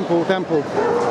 temple, temple.